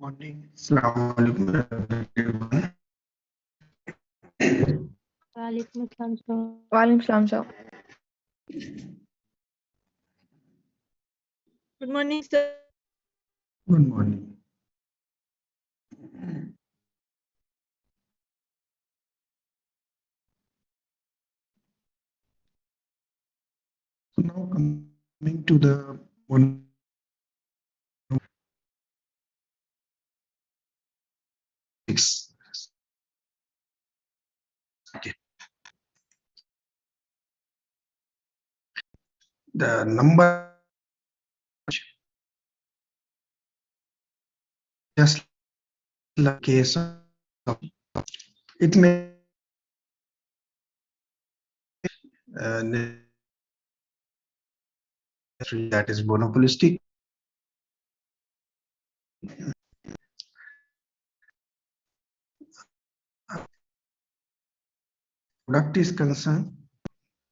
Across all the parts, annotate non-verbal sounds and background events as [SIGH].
morning. Alaikum Good morning sir. Good morning. So now coming to the one The number just like case of it may uh, that is monopolistic product is concerned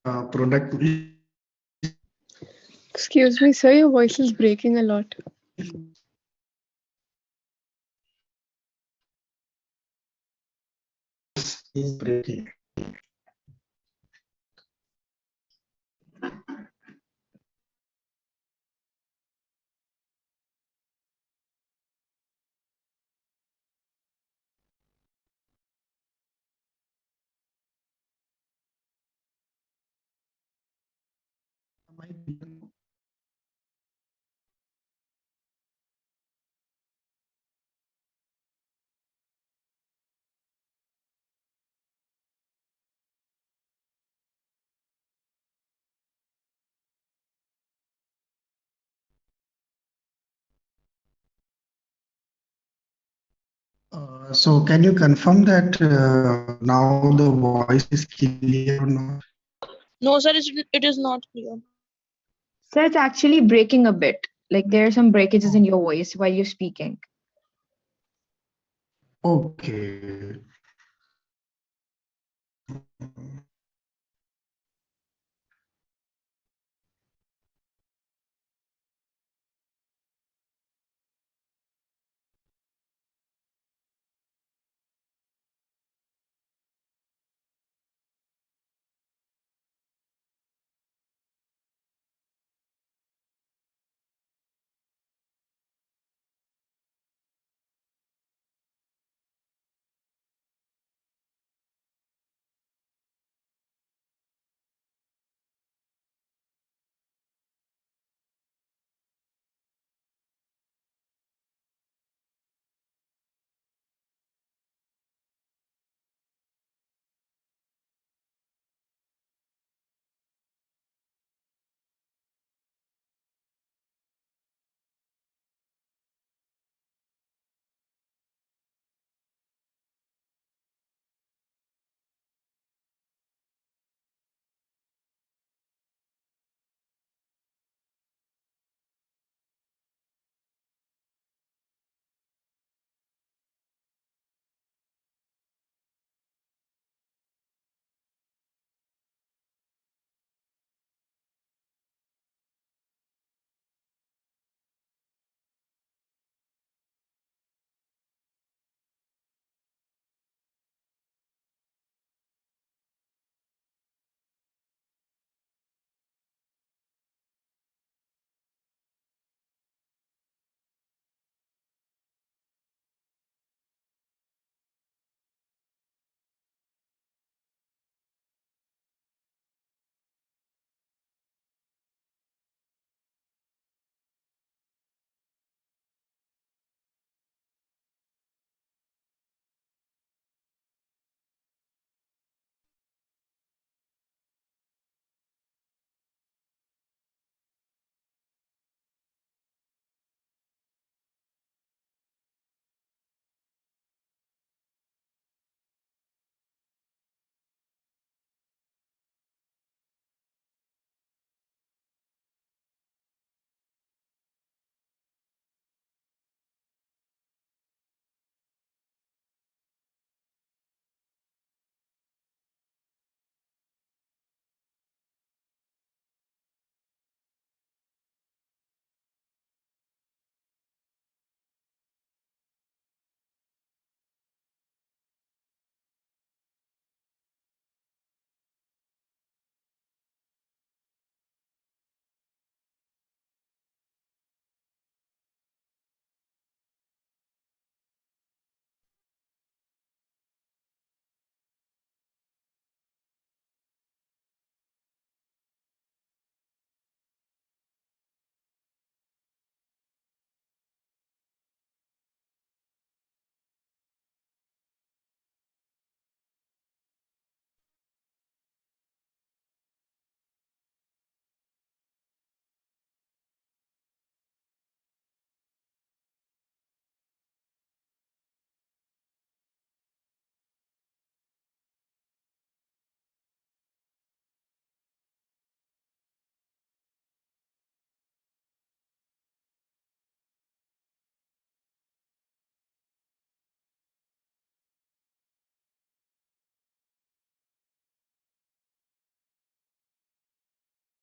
uh, product Excuse me, sir, your voice is breaking a lot. is breaking Uh, so can you confirm that uh, now the voice is clear or not? No, sir, it is not clear. Sir, it's actually breaking a bit. Like there are some breakages in your voice while you're speaking. Okay.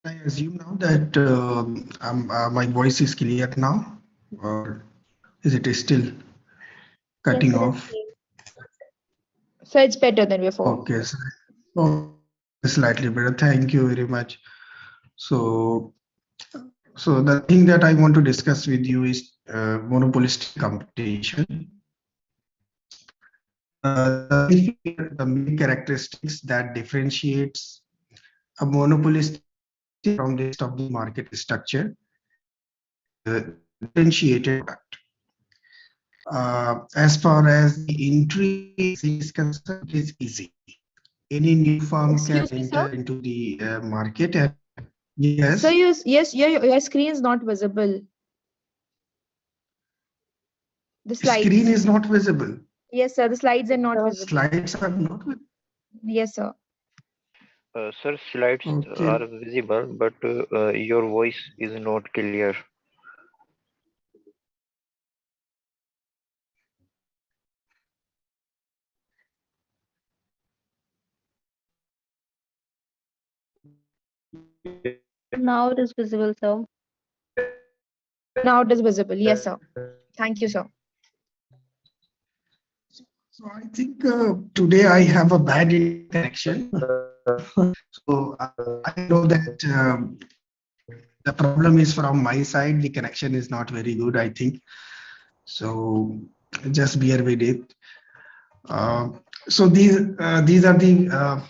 I assume now that um, um, uh, my voice is clear now, or is it still cutting Yes, off? So it's better than before. Okay, so, oh, slightly better. Thank you very much. So, so the thing that I want to discuss with you is uh, monopolistic competition. Uh, the main characteristics that differentiates a monopolist from the rest of the market structure, the differentiated product. Uh, as far as the entry is concerned, it is easy. Any new firm can me, enter sir? into the uh, market and yes, So you, yes, your, your screen is not visible. The slides. screen is not visible. Yes, sir, the slides are not visible. Slides are not visible. Yes, sir. Uh, sir, slides Okay. are visible, but uh, uh, your voice is not clear. Now it is visible, sir. Now it is visible. Yes, sir. Thank you, sir. So I think uh, today I have a bad connection. So uh, I know that um, the problem is from my side. The connection is not very good, I think. So just bear with it. Uh, so these uh, these are the uh,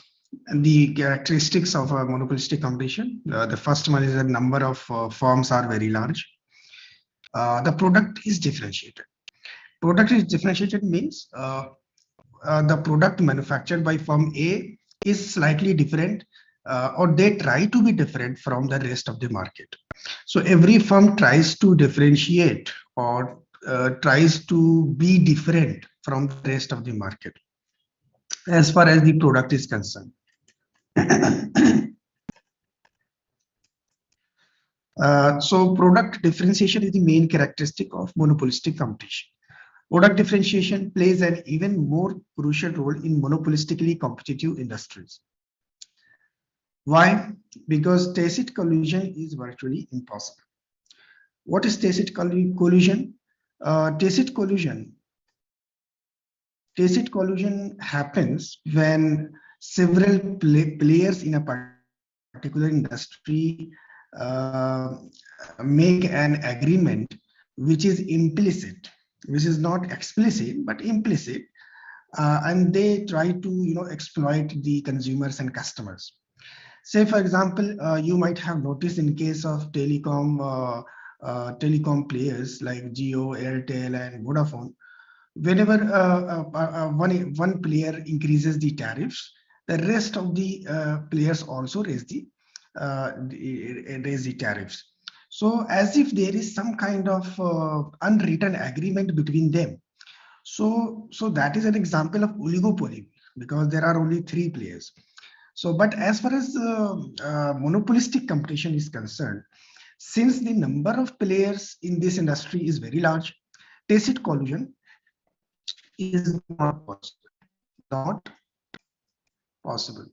the characteristics of a monopolistic competition. Uh, the first one is that number of uh, firms are very large. The product is differentiated. Product is differentiated means the product manufactured by firm A is slightly different uh, or they try to be different from the rest of the market. So every firm tries to differentiate or uh, tries to be different from the rest of the market as far as the product is concerned. [COUGHS] Uh, so product differentiation is the main characteristic of monopolistic competition. Product differentiation plays an even more crucial role in monopolistically competitive industries. Why? Because tacit collusion is virtually impossible. What is tacit collusion? Uh, tacit collusion. Tacit collusion happens when several pla- players in a particular industry uh, make an agreement which is implicit which is not explicit but implicit uh, and they try to you know exploit the consumers and customers. Say for example uh, you might have noticed in case of telecom uh, uh, telecom players like Jio airtel and vodafone whenever uh, uh, one one player increases the tariffs the rest of the players also raise the raise the tariffs so as if there is some kind of uh, unwritten agreement between them. So, so that is an example of oligopoly because there are only three players. So, but as far as uh, uh, monopolistic competition is concerned, since the number of players in this industry is very large, tacit collusion is not possible. Not possible.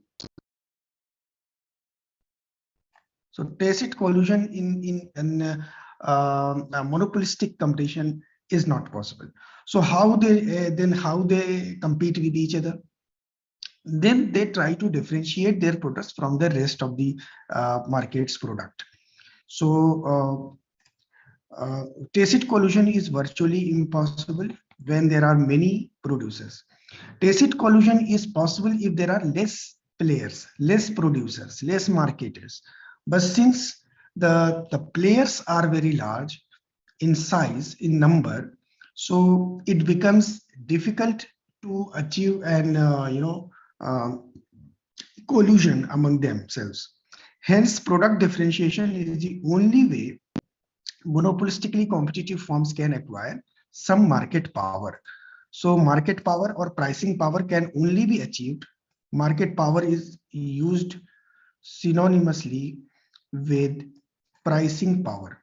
So tacit collusion in in, in uh, um, monopolistic competition is not possible. So how they uh, then how they compete with each other? Then they try to differentiate their products from the rest of the uh, market's product. So uh, uh, tacit collusion is virtually impossible when there are many producers. Tacit collusion is possible if there are less players, less producers, less marketers. But since the, the players are very large in size, in number, so it becomes difficult to achieve an, uh, you know, um, collusion among themselves. Hence, product differentiation is the only way monopolistically competitive firms can acquire some market power. So market power or pricing power can only be achieved. Market power is used synonymously with pricing power.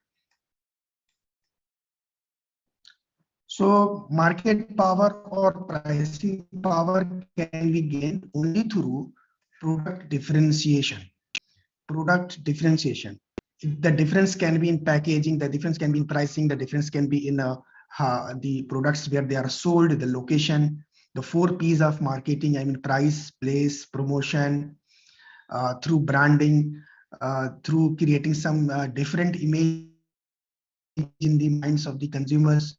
So market power or pricing power can be gained only through product differentiation. product differentiation. The difference can be in packaging, the difference can be in pricing, the difference can be in uh, uh, the products where they are sold, the location, the four P's of marketing, I mean, price, place, promotion, uh, through branding, through creating some uh, different image in the minds of the consumers.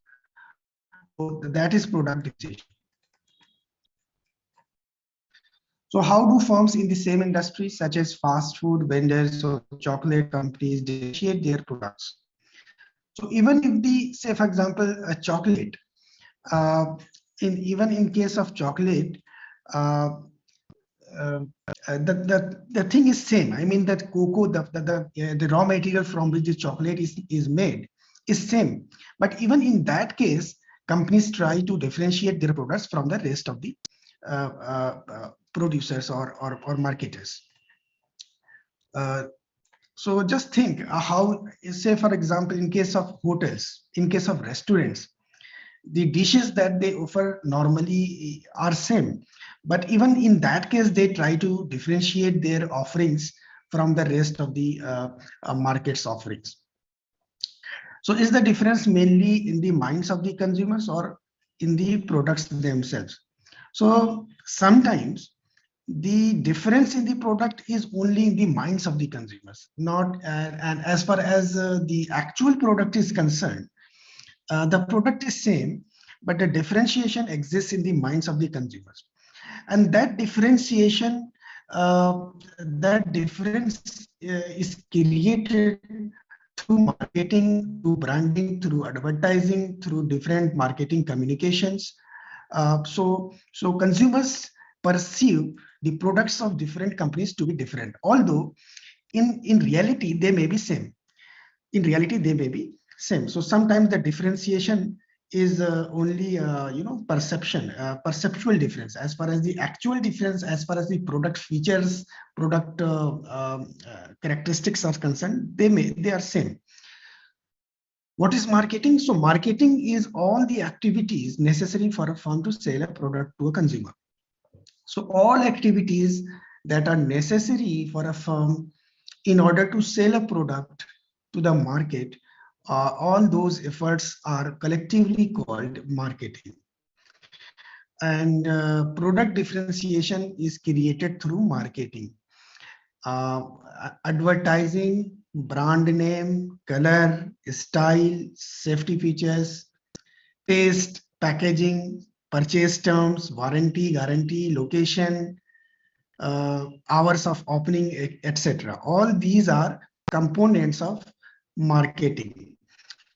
So that is product differentiation. So how do firms in the same industry, such as fast food vendors or chocolate companies, differentiate their products? So even if the, say for example, a chocolate, uh, in even in case of chocolate, uh, uh, uh, the, the the thing is same. I mean that cocoa, the the the, uh, the raw material from which the chocolate is is made is same. But even in that case, companies try to differentiate their products from the rest of the uh, uh, uh, producers or, or, or marketers. Uh, so just think how, say for example, in case of hotels, in case of restaurants, the dishes that they offer normally are same. But even in that case, they try to differentiate their offerings from the rest of the uh, uh, market's offerings. So is the difference mainly in the minds of the consumers or in the products themselves? So sometimes the difference in the product is only in the minds of the consumers, not uh, and as far as uh, the actual product is concerned, uh, the product is same, but the differentiation exists in the minds of the consumers, and that differentiation, uh, that difference uh, is created through marketing, through branding, through advertising, through different marketing communications. Uh, so, so consumers perceive the products of different companies to be different, although in, in reality, they may be same. In reality, they may be same. So sometimes the differentiation is uh, only, uh, you know, perception, uh, perceptual difference as far as the actual difference, as far as the product features, product uh, um, uh, characteristics are concerned, they may, they are same. What is marketing? So marketing is all the activities necessary for a firm to sell a product to a consumer. So all activities that are necessary for a firm in order to sell a product to the market, uh, all those efforts are collectively called marketing. And uh, product differentiation is created through marketing. Uh, advertising, brand name, color, style, safety features, taste, packaging, purchase terms, warranty, guarantee, location, uh, hours of opening, etc. All these are components of marketing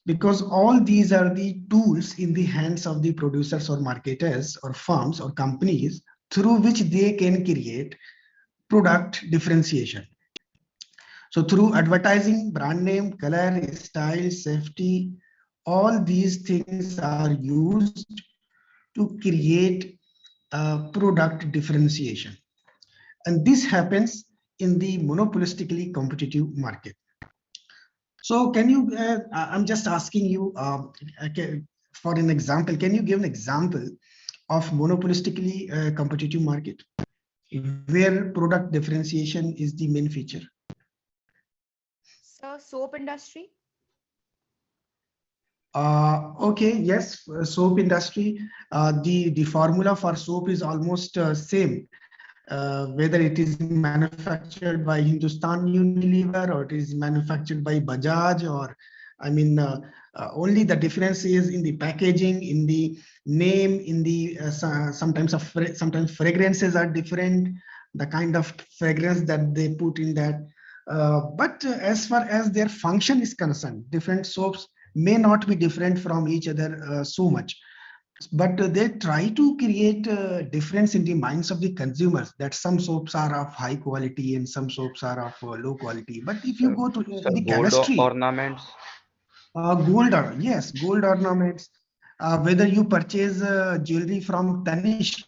because all these are the tools in the hands of the producers or marketers or firms or companies through which they can create product differentiation. So through advertising, brand name, color, style, safety, all these things are used to create product differentiation. And this happens in the monopolistically competitive market. So can you, uh, I'm just asking you um, okay, for an example, can you give an example of monopolistically uh, competitive market where product differentiation is the main feature? So soap industry. Uh, okay, yes, uh, soap industry. Uh, the the formula for soap is almost uh, same, uh, whether it is manufactured by Hindustan Unilever or it is manufactured by Bajaj or, I mean, uh, uh, only the difference is in the packaging, in the name, in the uh, sometimes sometimes fragrances are different, the kind of fragrance that they put in that. Uh, but as far as their function is concerned, different soaps may not be different from each other so much but they try to create a difference in the minds of the consumers that some soaps are of high quality and some soaps are of uh, low quality. But if you go to the, so the gold chemistry ornaments? Uh, gold or yes gold ornaments. Uh, whether you purchase uh, jewelry from tanishq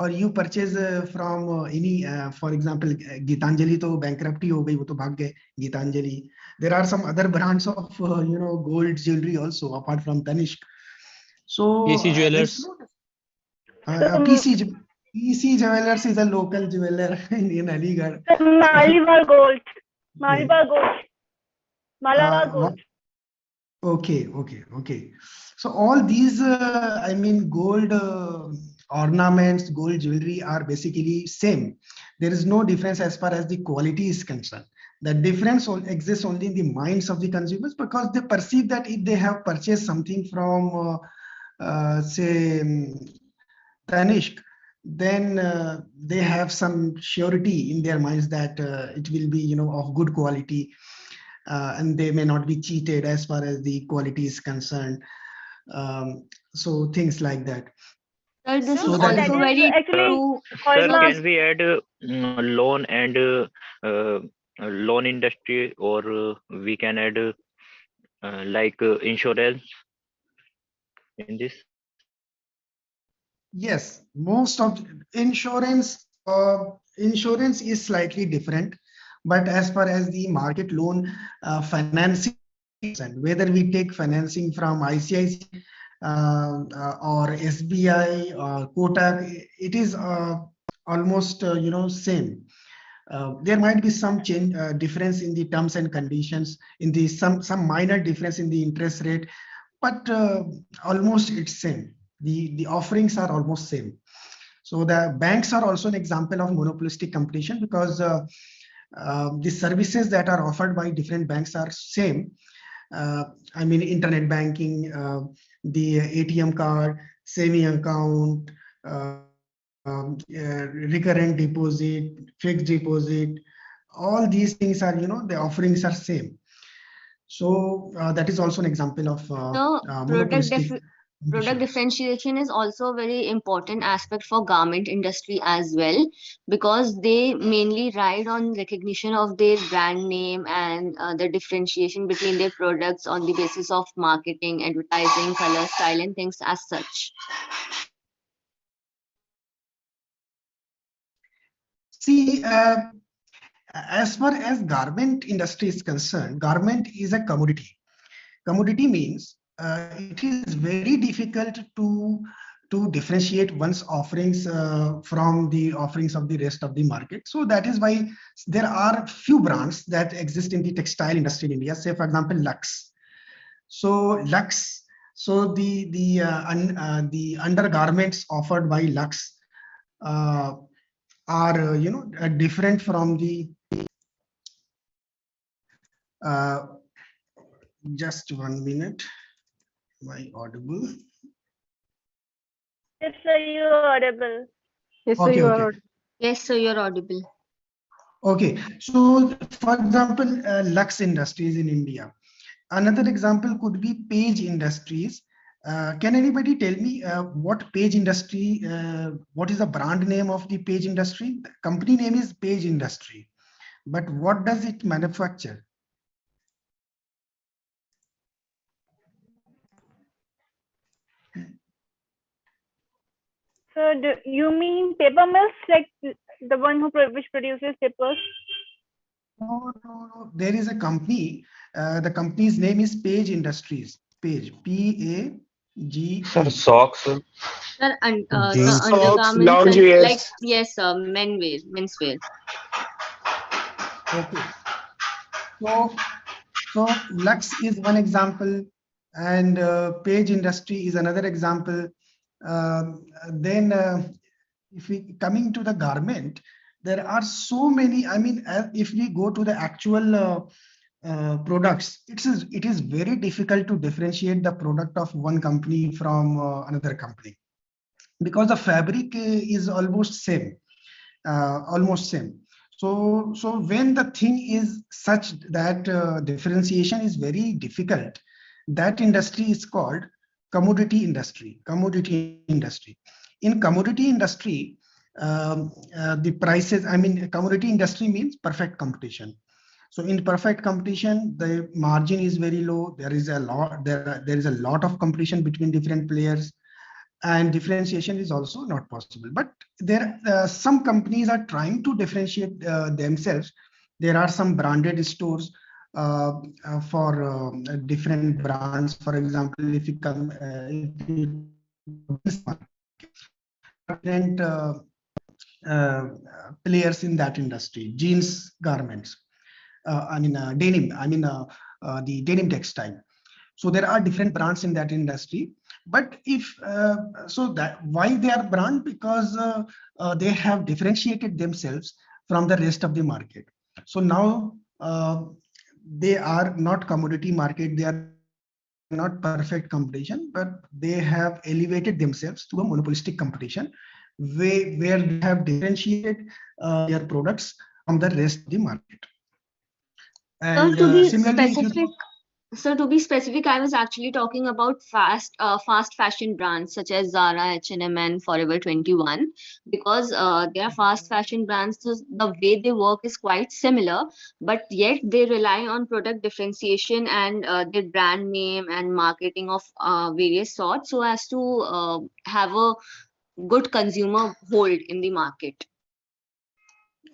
or you purchase uh, from uh, any for example gitanjali to bankruptcy ho gayi wo to bhag gitanjali there are some other brands of you know gold jewelry also apart from tanishq so PC uh, Jewelers. there's uh, PC EC Jewelers is a local jeweler [LAUGHS] in, in Aligarh. Malabar Gold. Malabar Gold. Malabar Uh, Gold. what- Okay, okay, okay. So all these, uh, I mean, gold uh, ornaments, gold jewelry are basically same. There is no difference as far as the quality is concerned. The difference on- exists only in the minds of the consumers because they perceive that if they have purchased something from, uh, say, um, Tanishq, then uh, they have some surety in their minds that uh, it will be, you know, of good quality uh, and they may not be cheated as far as the quality is concerned. Um, so things like that. Sir, this So is that also is- very actually- true. Sir, can we add uh, loan and uh, uh, loan industry or uh, we can add uh, uh, like uh, insurance in this? Yes, most of insurance, uh, insurance is slightly different. But as far as the market loan uh, financing, and whether we take financing from ICICI uh, uh, or SBI or Kotak, it is uh, almost, uh, you know, same. There might be some change, difference in the terms and conditions, in the some some minor difference in the interest rate, but uh, almost it's same. The the offerings are almost same. So the banks are also an example of monopolistic competition because uh, uh, the services that are offered by different banks are same. Uh, I mean, internet banking, uh, the ATM card, saving account, uh, um, recurrent deposit, fixed deposit, all these things are, you know, the offerings are same. So uh, that is also an example of uh, So, uh, product differ- Product differentiation is also a very important aspect for garment industry as well because they mainly ride on recognition of their brand name and uh, the differentiation between their products on the basis of marketing, advertising, color, style, and things as such. See, uh, as far as garment industry is concerned, garment is a commodity. Commodity means uh, it is very difficult to to differentiate one's offerings uh, from the offerings of the rest of the market. So that is why there are few brands that exist in the textile industry in India. Say, for example, Lux. So Lux. So the the uh, un, uh, the undergarments offered by Lux uh, are you know different from the uh, just one minute My audible Yes, sir, you are audible. Yes, sir, Okay, you okay. are. Yes, so you're audible. okay so for example uh, lux industries in india another example could be page industries uh, can anybody tell me uh, what page industry uh, what is the brand name of the page industry the company name is page industry but what does it manufacture So do you mean paper mills, like the one who which produces papers? No, no, no. There is a company. Uh, the company's name is Page Industries. Page. P A G. Sir, socks. sir. Sir, un- uh, Jeans. the Socks, undergarments, and- loungewears. like, yes, sir, menwear, menswear. Okay. So, so Lux is one example, and uh, Page Industry is another example. Um, then, uh, if we coming to the garment, there are so many. I mean, uh, if we go to the actual uh, uh, products, it is it is very difficult to differentiate the product of one company from uh, another company because the fabric uh, is almost same, almost same. So, so when the thing is such that uh, differentiation is very difficult, that industry is called commodity industry. Commodity industry. In commodity industry, um, uh, the prices. I mean, commodity industry means perfect competition. So in perfect competition, the margin is very low. There is a lot. There there is a lot of competition between different players and differentiation is also not possible. But there, uh, some companies are trying to differentiate uh, themselves. There are some branded stores uh, uh, for um, different brands. For example, if you come, uh, if you different uh, uh, players in that industry, jeans garments. Uh, I mean, uh, denim, I mean, uh, uh, the denim textile. So there are different brands in that industry. But if, uh, so that why they are brand? Because uh, uh, they have differentiated themselves from the rest of the market. So now uh, they are not commodity market. They are not perfect competition, but they have elevated themselves to a monopolistic competition where, where they have differentiated uh, their products from the rest of the market. So And to uh, be similarly, if you- specific, so to be specific, I was actually talking about fast, uh, fast fashion brands such as Zara, H&M, and Forever 21 because uh, they are fast fashion brands. So the way they work is quite similar, but yet they rely on product differentiation and uh, their brand name and marketing of uh, various sorts so as to uh, have a good consumer hold in the market.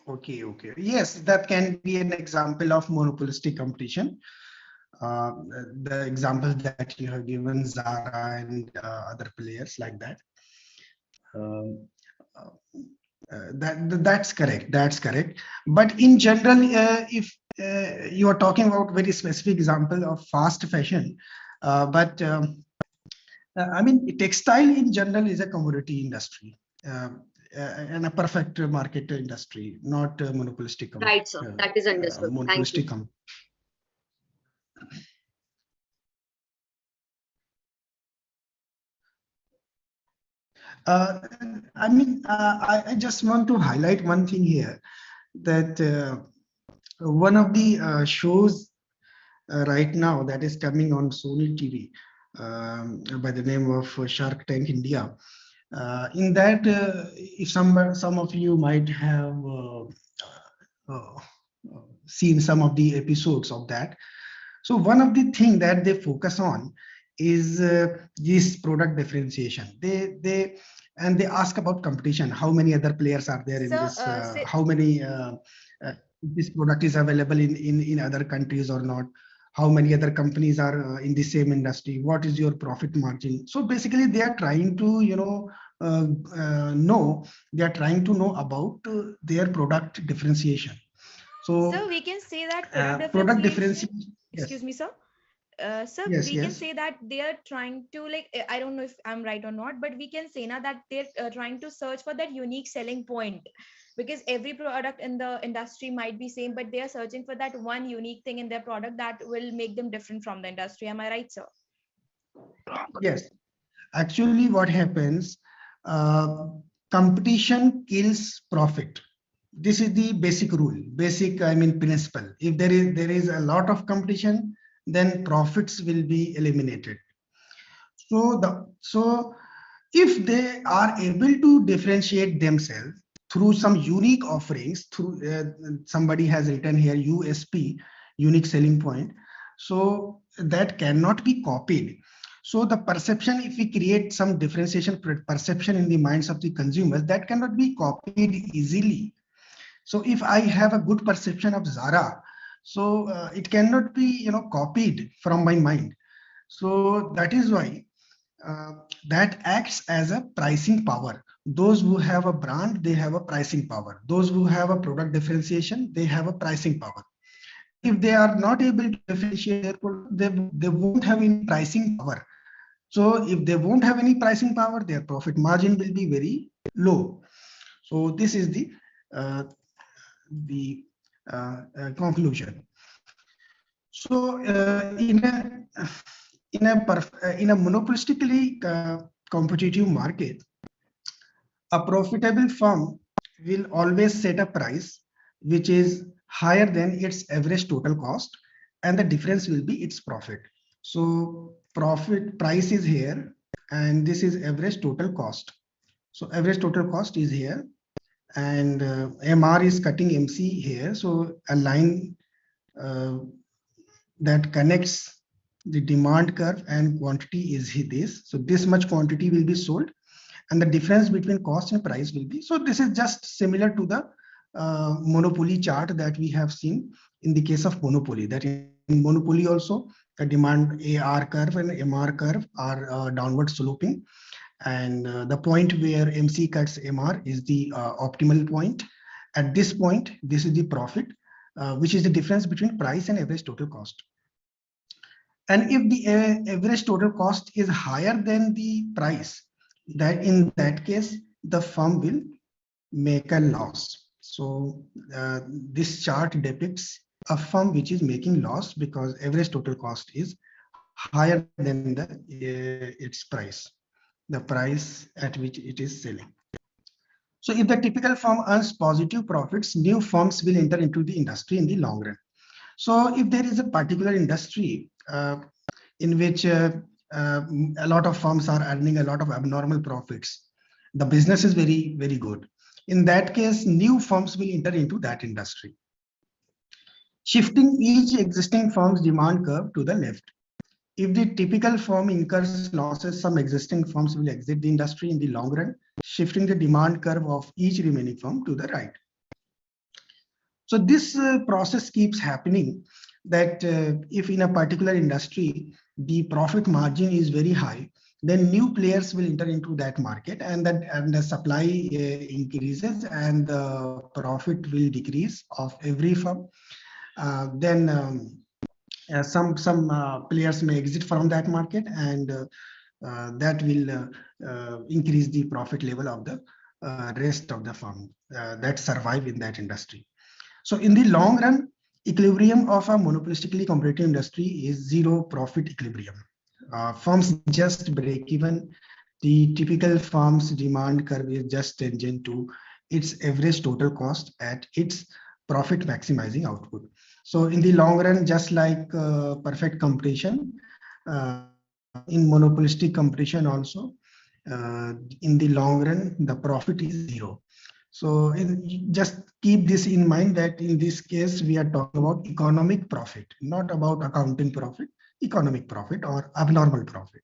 Okay, okay. Yes, that can be an example of monopolistic competition. Uh, the examples that you have given, Zara and uh, other players like that. Um, uh, uh, that that's correct. That's correct. But in general, uh, if uh, you are talking about very specific example of fast fashion, uh, but um, I mean, textile in general is a commodity industry. Um, uh, and a perfect market industry, not a monopolistic. Right, sir. uh, That is understood. Thank you. Uh, I mean, uh, I, I just want to highlight one thing here that uh, one of the uh, shows uh, right now that is coming on Sony TV um, by the name of Shark Tank India. Uh, in that, if some some of you might have seen some of the episodes of that. So one of the thing that they focus on is uh, this product differentiation. They they and they ask about competition. How many other players are there in So, this? uh, Uh, how many uh, uh, this product is available in in in other countries or not? How many other companies are uh, in the same industry? What is your profit margin? So basically, they are trying to you know uh, uh, know they are trying to know about uh, their product differentiation. So So we can say that product product differentiation, yes. excuse me, sir. Uh, sir, Yes, we can say that they are trying to like, uh, I don't know if I'm right or not, but we can say now that they're uh, trying to search for that unique selling point because every product in the industry might be same, but they are searching for that one unique thing in their product that will make them different from the industry. Am I right, sir? Yes, actually what happens, uh, competition kills profit. This is the basic rule, basic, I mean, principle. If there is, there is a lot of competition, then profits will be eliminated. So the, so if they are able to differentiate themselves through some unique offerings, through, uh, somebody has written here USP, unique selling point. So that cannot be copied. So the perception, if we create some differentiation perception in the minds of the consumers, that cannot be copied easily. So if I have a good perception of Zara, so uh, it cannot be, you know, copied from my mind. So that is why uh, that acts as a pricing power. Those who have a brand, they have a pricing power. Those who have a product differentiation, they have a pricing power. If they are not able to differentiate their product, they, they won't have any pricing power. So if they won't have any pricing power, their profit margin will be very low. So this is the uh, the uh, uh, conclusion. So uh, in a in a in a monopolistically competitive market, a profitable firm will always set a price which is higher than its average total cost, and the difference will be its profit. So profit price is here, and this is average total cost. So average total cost is here, and uh, MR is cutting MC here. So a line uh, that connects the demand curve and quantity is this. So this much quantity will be sold, and the difference between cost and price will be. So this is just similar to the uh, monopoly chart that we have seen in the case of monopoly. That in monopoly also the demand AR curve and MR curve are uh, downward sloping, And uh, the point where MC cuts MR is the uh, optimal point. At this point, this is the profit, uh, which is the difference between price and average total cost. And if the uh, average total cost is higher than the price, that in that case, the firm will make a loss. So uh, this chart depicts a firm which is making loss because average total cost is higher than the uh, its price, the price at which it is selling. So if the typical firm earns positive profits, new firms will enter into the industry in the long run. So if there is a particular industry uh, in which uh, uh, a lot of firms are earning a lot of abnormal profits, the business is very, very good. In that case, new firms will enter into that industry. Shifting each existing firm's demand curve to the left. If the typical firm incurs losses, some existing firms will exit the industry in the long run, shifting the demand curve of each remaining firm to the right. So this uh, process keeps happening that uh, if in a particular industry, the profit margin is very high, then new players will enter into that market and that and the supply uh, increases and the profit will decrease of every firm. Uh, then um, some some uh, players may exit from that market and uh, uh, that will uh, uh, increase the profit level of the uh, rest of the firm uh, that survive in that industry. So in the long run, equilibrium of a monopolistically competitive industry is zero profit equilibrium. Uh, firms just break even. The typical firm's demand curve is just tangent to its average total cost at its profit maximizing output. So in the long run, just like uh, perfect competition, uh, in monopolistic competition also, uh, in the long run, the profit is zero. So in, just keep this in mind that in this case, we are talking about economic profit, not about accounting profit, economic profit or abnormal profit.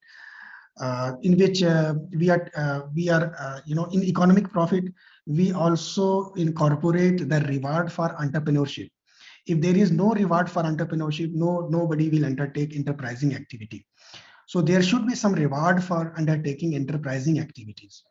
Uh, in which uh, we are, uh, we are, uh, you know, in economic profit, we also incorporate the reward for entrepreneurship. If there is no reward for entrepreneurship, no nobody will undertake enterprising activity. So there should be some reward for undertaking enterprising activities.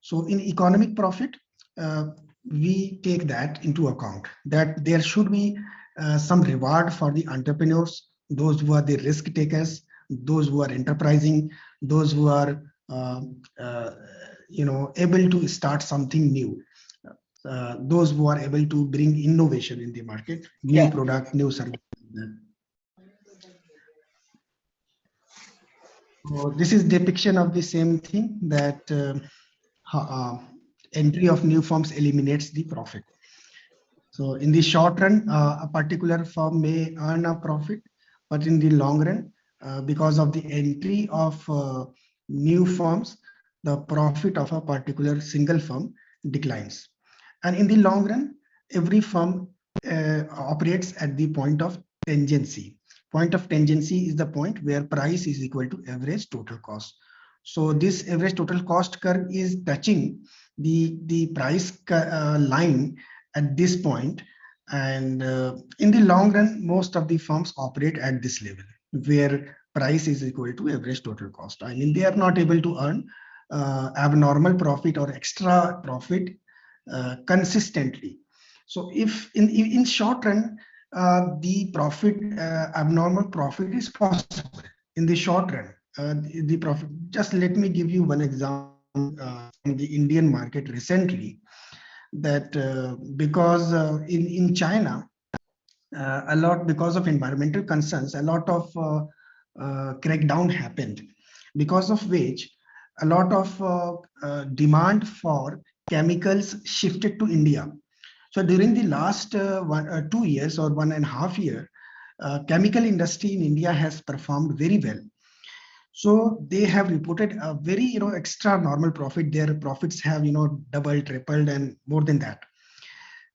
So in economic profit, uh, we take that into account that there should be uh, some reward for the entrepreneurs, those who are the risk takers, those who are enterprising, those who are uh, uh, you know able to start something new. Uh, those who are able to bring innovation in the market, new Yeah. product, new service. So this is depiction of the same thing that uh, uh, entry of new firms eliminates the profit. So in the short run, uh, a particular firm may earn a profit, but in the long run, uh, because of the entry of uh, new firms, the profit of a particular single firm declines. And in the long run, every firm uh, operates at the point of tangency. Point of tangency is the point where price is equal to average total cost. So this average total cost curve is touching the, the price uh, line at this point. And uh, in the long run, most of the firms operate at this level where price is equal to average total cost. I mean, they are not able to earn uh, abnormal profit or extra profit consistently. So if in, in, short run, uh, the profit, uh, abnormal profit is possible in the short run. Uh, the, the profit, just let me give you one example uh, from the Indian market recently that uh, because uh, in, in China, uh, a lot because of environmental concerns, a lot of uh, uh, crackdown happened because of which a lot of uh, uh, demand for chemicals shifted to India. So during the last uh, one, uh, two years or one and a half year, uh, chemical industry in India has performed very well. So they have reported a very you know extra normal profit. Their profits have you know doubled, tripled, and more than that.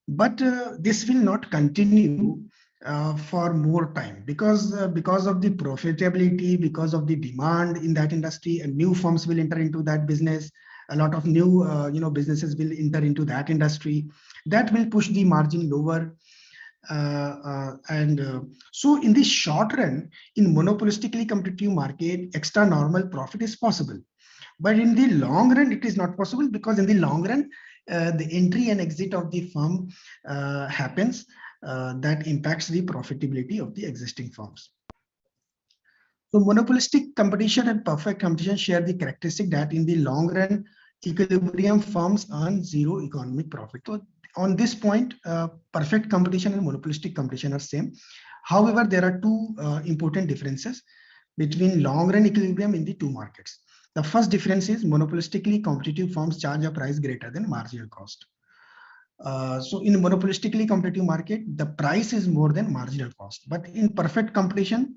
But uh, this will not continue uh, for more time because uh, because of the profitability, because of the demand in that industry, and new firms will enter into that business. A lot of new uh, you know businesses will enter into that industry. That will push the margin lower. Uh, uh, and uh, so in the short run, in monopolistically competitive market, extra normal profit is possible. But in the long run, it is not possible because in the long run, uh, the entry and exit of the firm happens that impacts the profitability of the existing firms. So monopolistic competition and perfect competition share the characteristic that in the long run, equilibrium firms earn zero economic profit. So on this point, uh, perfect competition and monopolistic competition are same. However, there are two uh, important differences between long run equilibrium in the two markets. The first difference is monopolistically competitive firms charge a price greater than marginal cost. Uh, so in monopolistically competitive market, the price is more than marginal cost. But in perfect competition,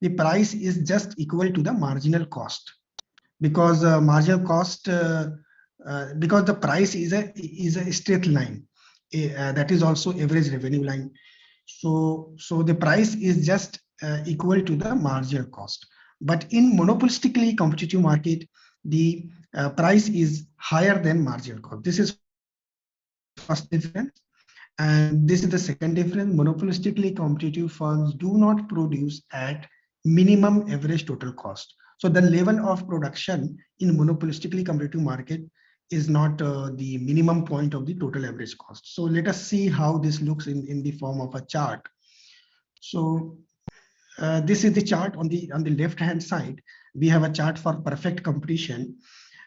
the price is just equal to the marginal cost. Because uh, marginal cost uh, uh, because the price is a is a straight line. Uh, that is also average revenue line. So so the price is just uh, equal to the marginal cost. But in monopolistically competitive market the uh, price is higher than marginal cost. This is first difference. And this is the second difference. Monopolistically competitive firms do not produce at minimum average total cost so the level of production in monopolistically competitive market is not uh, the minimum point of the total average cost. So let us see how this looks in, in the form of a chart. So uh, this is the chart on the on the left hand side. We have a chart for perfect competition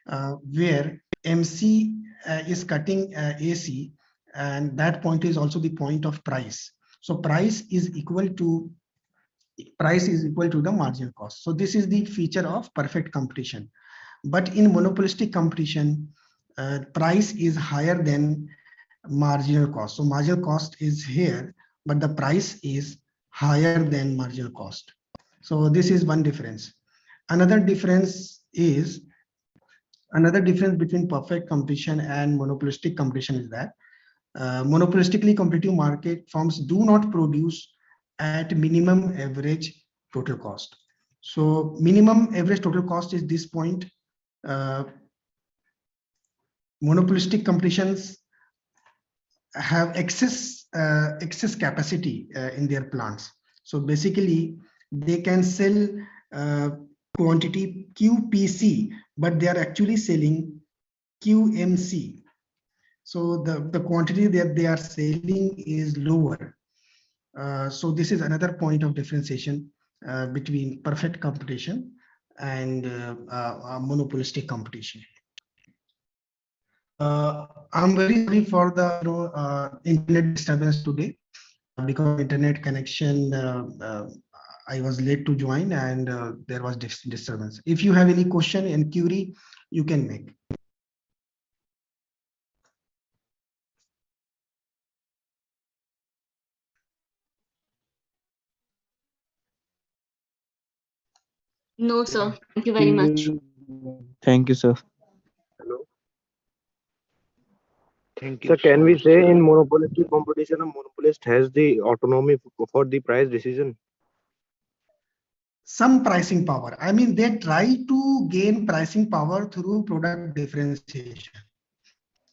uh, where MC uh, is cutting uh, AC and that point is also the point of price. So price is equal to price is equal to the marginal cost. So this is the feature of perfect competition. But in monopolistic competition, uh, price is higher than marginal cost. So marginal cost is here, but the price is higher than marginal cost. So this is one difference. Another difference is another difference between perfect competition and monopolistic competition is that uh, monopolistically competitive market firms do not produce at minimum average total cost. So minimum average total cost is this point. Uh, monopolistic competitions have excess uh, excess capacity uh, in their plants. So basically, they can sell uh, quantity QPC, but they are actually selling QMC. So the, the quantity that they are selling is lower. Uh, so this is another point of differentiation uh, between perfect competition and uh, uh, monopolistic competition. Uh, I'm very sorry for the you know, internet disturbance today because internet connection. I was late to join and there was dis disturbance. If you have any question and query, you can make. No, sir. Thank you very much. Thank you, sir. Thank you. So can we say in monopolistic competition, a monopolist has the autonomy for the price decision? Some pricing power. I mean, they try to gain pricing power through product differentiation.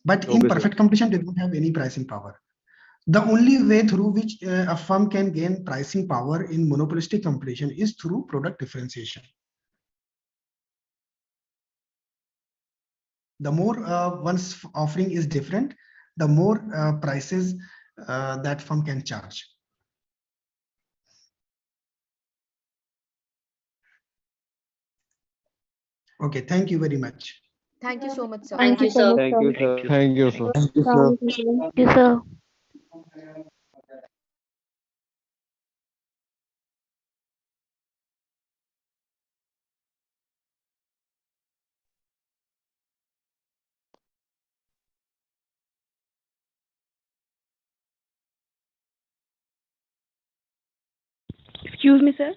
But in Okay, sir. perfect competition, they don't have any pricing power. The only way through which uh, a firm can gain pricing power in monopolistic competition is through product differentiation. The more uh, one's offering is different, the more uh, prices uh, that firm can charge. Okay, thank you very much. Thank you so much, sir. Thank you so much, Thank you, sir. sir. Thank you, sir. Thank you, sir. Thank you, sir. Excuse me, sir.